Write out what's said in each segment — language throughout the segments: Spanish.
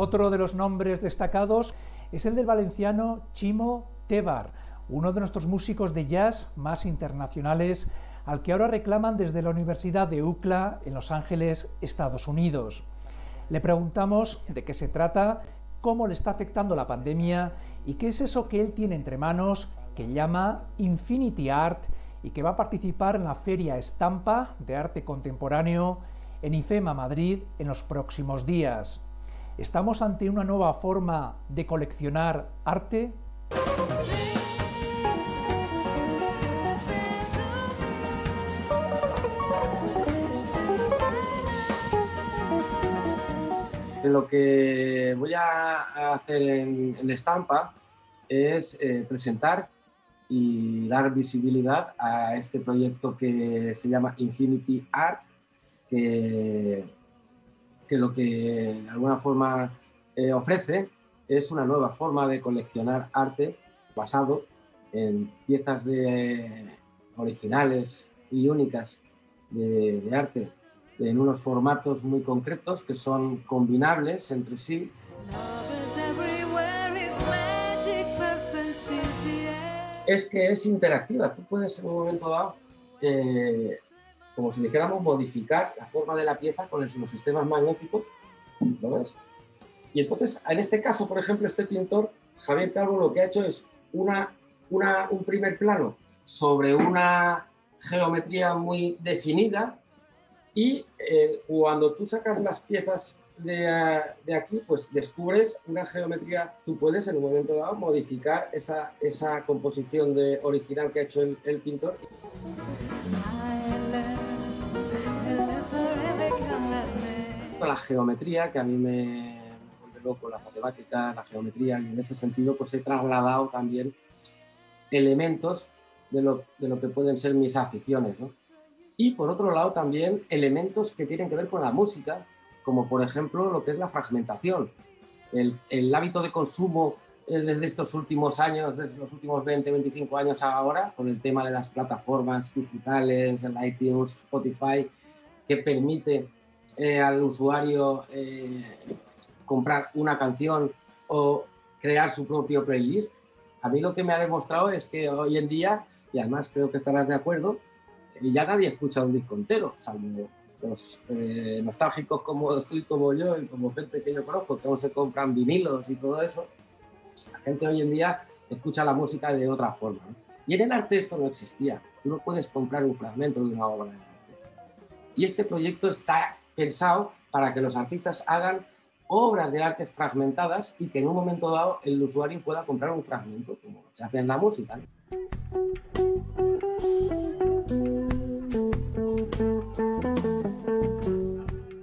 Otro de los nombres destacados es el del valenciano Chimo Tebar, uno de nuestros músicos de jazz más internacionales, al que ahora reclaman desde la Universidad de UCLA en Los Ángeles, Estados Unidos. Le preguntamos de qué se trata, cómo le está afectando la pandemia y qué es eso que él tiene entre manos que llama Infinity Art y que va a participar en la Feria Estampa de Arte Contemporáneo en IFEMA Madrid en los próximos días. ¿Estamos ante una nueva forma de coleccionar arte? Lo que voy a hacer en, Estampa es eh, presentar y dar visibilidad a este proyecto que se llama Infinity Art, que lo que de alguna forma eh, ofrece es una nueva forma de coleccionar arte basado en piezas de, originales y únicas de, arte en unos formatos muy concretos que son combinables entre sí. Es que es interactiva, tú puedes en un momento dado eh, como si dijéramos modificar la forma de la pieza con los sistemas magnéticos, ¿lo ves? Y entonces, en este caso, por ejemplo, este pintor, Javier Calvo, lo que ha hecho es una, un primer plano sobre una geometría muy definida y eh, cuando tú sacas las piezas de, de, aquí, pues descubres una geometría, tú puedes en un momento dado modificar esa, esa composición de, original que ha hecho el, el pintor. La geometría, que a mí me vuelve loco, la matemática, la geometría, y en ese sentido pues he trasladado también elementos de lo, de lo que pueden ser mis aficiones. ¿no? Y por otro lado también elementos que tienen que ver con la música, como por ejemplo lo que es la fragmentación. El, el hábito de consumo eh, desde estos últimos años, desde los últimos 20, 25 años ahora, con el tema de las plataformas digitales, el iTunes, Spotify, que permite eh, al usuario eh, comprar una canción o crear su propio playlist. A mí lo que me ha demostrado es que hoy en día, y además creo que estarás de acuerdo, eh, ya nadie escucha un disco entero, salvo los nostálgicos como estoy como yo y como gente que yo conozco, que aún se compran vinilos y todo eso. La gente hoy en día escucha la música de otra forma. Y en el arte esto no existía. Tú no puedes comprar un fragmento de una obra de arte. Y este proyecto está pensado para que los artistas hagan obras de arte fragmentadas y que en un momento dado el usuario pueda comprar un fragmento, como se hace en la música.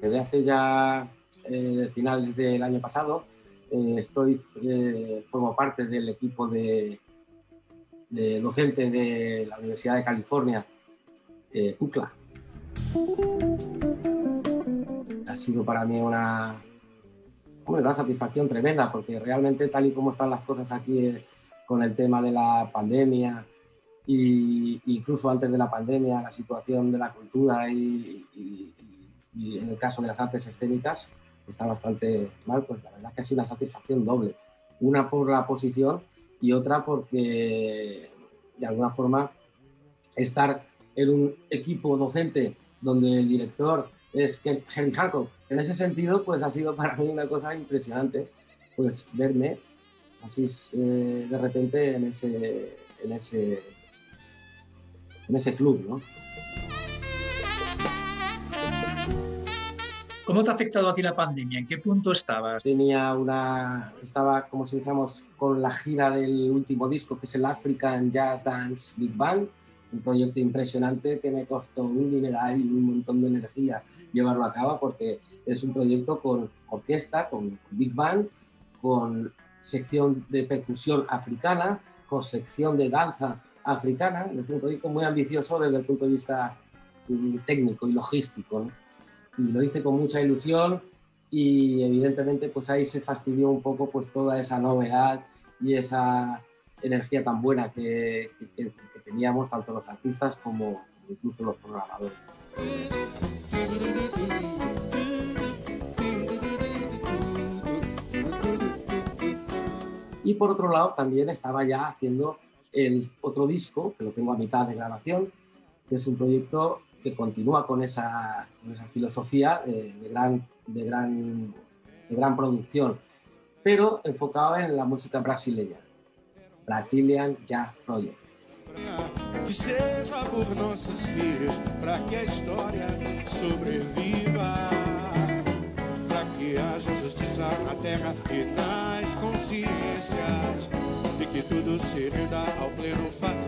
Desde hace ya eh, finales del año pasado eh, estoy, eh, formo parte del equipo de, de, docente de la Universidad de California, UCLA sido para mí una, una satisfacción tremenda, porque realmente tal y como están las cosas aquí eh, con el tema de la pandemia, e incluso antes de la pandemia, la situación de la cultura y, en el caso de las artes escénicas está bastante mal, pues la verdad que ha sido una satisfacción doble. Una por la posición y otra porque de alguna forma estar en un equipo docente donde el director es que Hancock. En ese sentido, pues ha sido para mí una cosa impresionante, pues verme así eh, de repente en ese, en ese, en ese club, ¿no? ¿Cómo te ha afectado a ti la pandemia? ¿En qué punto estabas? Tenía una, estaba como si dijéramos con la gira del último disco que es el African Jazz Dance Big Band un proyecto impresionante que me costó un dineral y un montón de energía llevarlo a cabo porque es un proyecto con orquesta, con big band, con sección de percusión africana, con sección de danza africana. Es un proyecto muy ambicioso desde el punto de vista mm, técnico y logístico. Y lo hice con mucha ilusión y evidentemente pues ahí se fastidió un poco pues toda esa novedad y esa energía tan buena que, teníamos tanto los artistas como incluso los programadores. Y por otro lado, también estaba ya haciendo el otro disco, que lo tengo a mitad de grabación, que es un proyecto que continúa con esa, filosofía de, gran, de, gran, de gran producción, pero enfocado en la música brasileña, Brazilian Jazz Project. Que seja por nossos filhos, para que a história sobreviva, para que haja justiça na terra e nas consciências, e que tudo se renda ao pleno fascínio